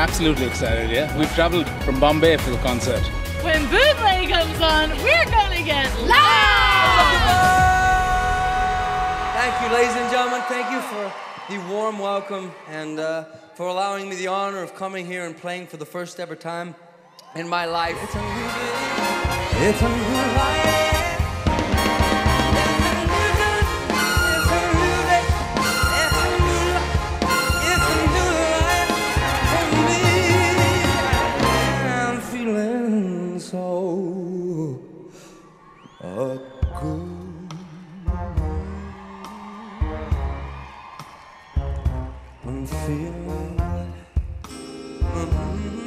Absolutely excited, yeah. We've traveled from Bombay for the concert. When Bublé comes on, we're gonna get loud! Thank you, ladies and gentlemen. Thank you for the warm welcome and uh, for allowing me the honor of coming here and playing for the first ever time in my life. It's a new day. It's a new life. go. I'm feeling. Mm -hmm.